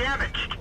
damaged.